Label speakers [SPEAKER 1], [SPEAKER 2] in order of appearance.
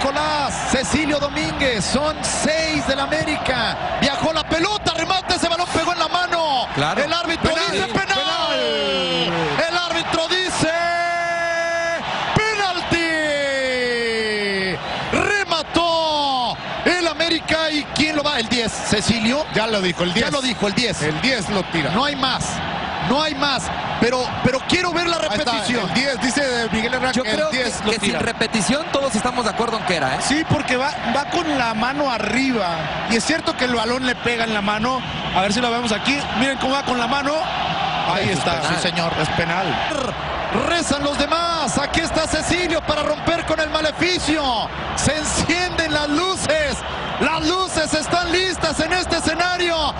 [SPEAKER 1] Nicolás, Cecilio Domínguez, son seis del América. Viajó la pelota, remate, ese balón pegó en la mano.
[SPEAKER 2] Claro.
[SPEAKER 1] El árbitro
[SPEAKER 2] Penal.
[SPEAKER 1] dice penal.
[SPEAKER 2] Penal.
[SPEAKER 1] El árbitro dice penalti. Remató el América y ¿quién lo va? El 10, Cecilio.
[SPEAKER 3] Ya lo dijo, el 10.
[SPEAKER 1] Ya lo dijo, el 10.
[SPEAKER 3] El 10 lo tira.
[SPEAKER 1] No hay más. No hay más. Pero, pero quiero ver la
[SPEAKER 3] está,
[SPEAKER 1] repetición.
[SPEAKER 3] el 10, dice Miguel Herrera
[SPEAKER 2] Yo
[SPEAKER 3] que
[SPEAKER 2] creo
[SPEAKER 3] el
[SPEAKER 2] que,
[SPEAKER 3] 10 lo
[SPEAKER 2] que sin repetición todos estamos de acuerdo en que era, ¿eh?
[SPEAKER 4] Sí, porque va, va con la mano arriba. Y es cierto que el balón le pega en la mano. A ver si lo vemos aquí. Miren cómo va con la mano. Ahí
[SPEAKER 1] Es
[SPEAKER 4] está.
[SPEAKER 1] penal.
[SPEAKER 4] Sí, señor. Es penal.
[SPEAKER 1] Rezan los demás. Aquí está Cecilio para romper con el maleficio. Se encienden las luces. Las luces están listas en este escenario